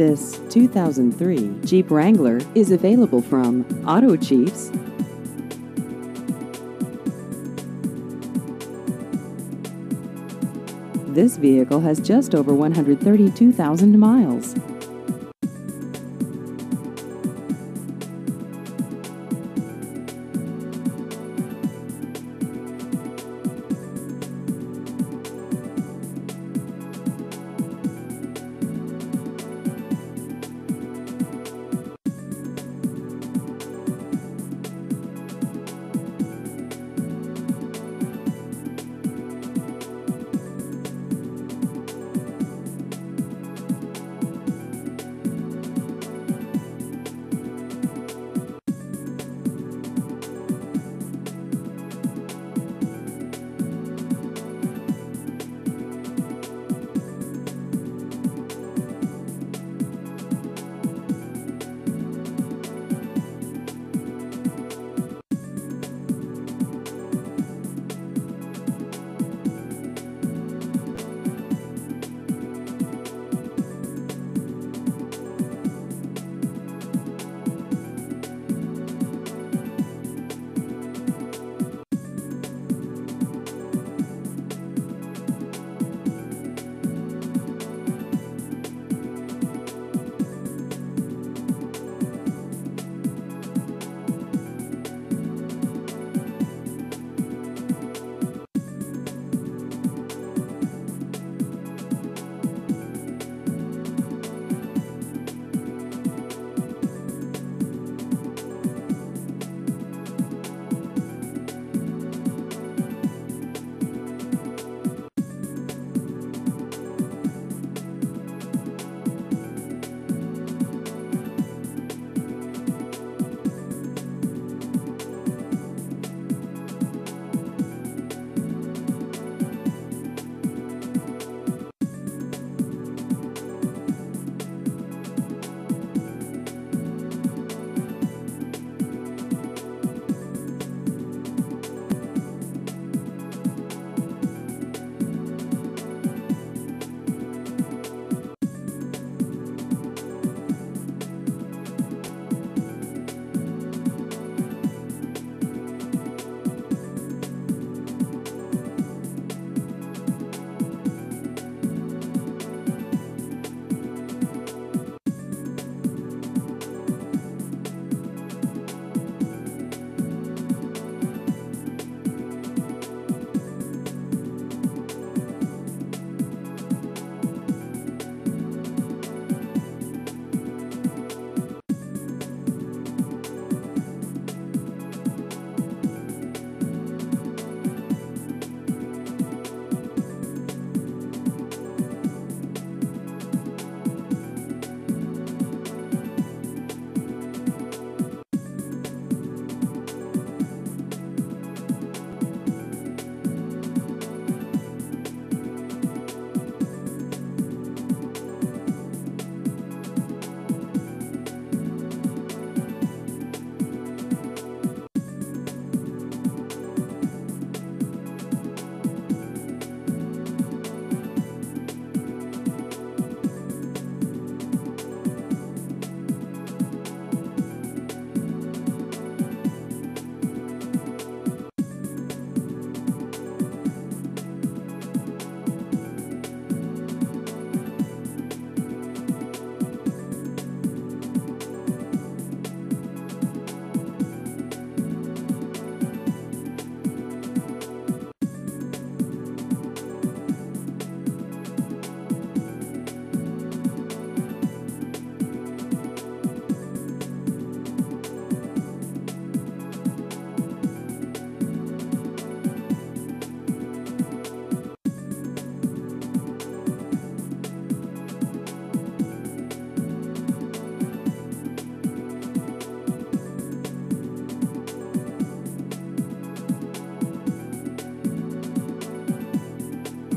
This 2003 Jeep Wrangler is available from Auto Chiefs. This vehicle has just over 132,000 miles.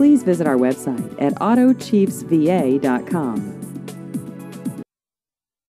Please visit our website at autochiefsva.com.